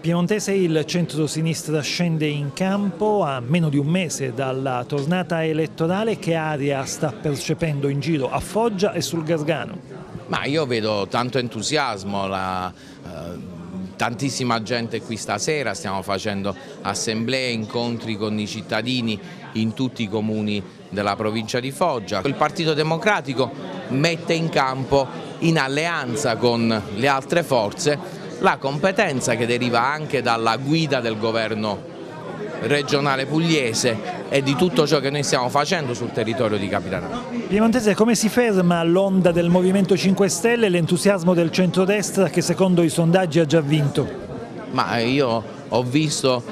Piemontese il centro-sinistra scende in campo a meno di un mese dalla tornata elettorale. Che aria sta percependo in giro a Foggia e sul Gargano? Ma io vedo tanto entusiasmo, la, eh, tantissima gente qui stasera, stiamo facendo assemblee, incontri con i cittadini in tutti i comuni della provincia di Foggia. Il Partito Democratico mette in campo in alleanza con le altre forze la competenza che deriva anche dalla guida del governo regionale pugliese e di tutto ciò che noi stiamo facendo sul territorio di Capitanata. Piemontese, come si ferma l'onda del Movimento 5 Stelle e l'entusiasmo del centrodestra che secondo i sondaggi ha già vinto? Ma io ho visto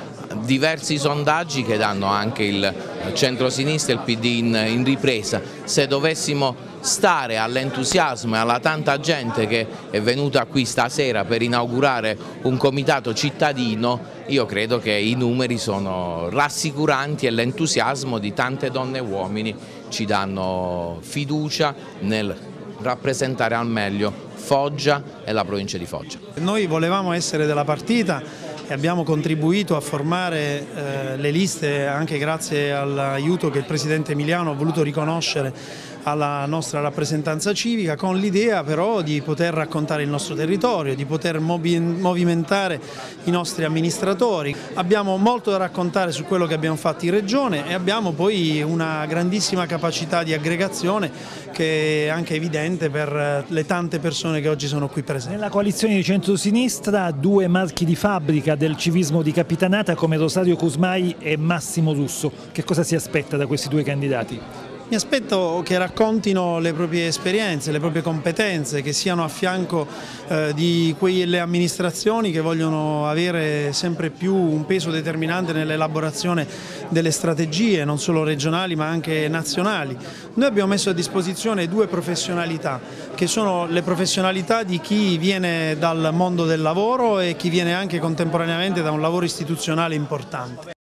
diversi sondaggi che danno anche il centro-sinistra e il PD in, in ripresa. Se dovessimo stare all'entusiasmo e alla tanta gente che è venuta qui stasera per inaugurare un comitato cittadino, io credo che i numeri sono rassicuranti e l'entusiasmo di tante donne e uomini ci danno fiducia nel rappresentare al meglio Foggia e la provincia di Foggia. Noi volevamo essere della partita e abbiamo contribuito a formare eh, le liste anche grazie all'aiuto che il Presidente Emiliano ha voluto riconoscere alla nostra rappresentanza civica con l'idea però di poter raccontare il nostro territorio, di poter movimentare i nostri amministratori. Abbiamo molto da raccontare su quello che abbiamo fatto in Regione e abbiamo poi una grandissima capacità di aggregazione che è anche evidente per le tante persone che oggi sono qui presenti. Nella coalizione di centrosinistra due marchi di fabbrica del civismo di Capitanata come Rosario Cusmai e Massimo Russo. Che cosa si aspetta da questi due candidati? Mi aspetto che raccontino le proprie esperienze, le proprie competenze, che siano a fianco eh, di quelle amministrazioni che vogliono avere sempre più un peso determinante nell'elaborazione delle strategie, non solo regionali ma anche nazionali. Noi abbiamo messo a disposizione due professionalità, che sono le professionalità di chi viene dal mondo del lavoro e chi viene anche contemporaneamente da un lavoro istituzionale importante.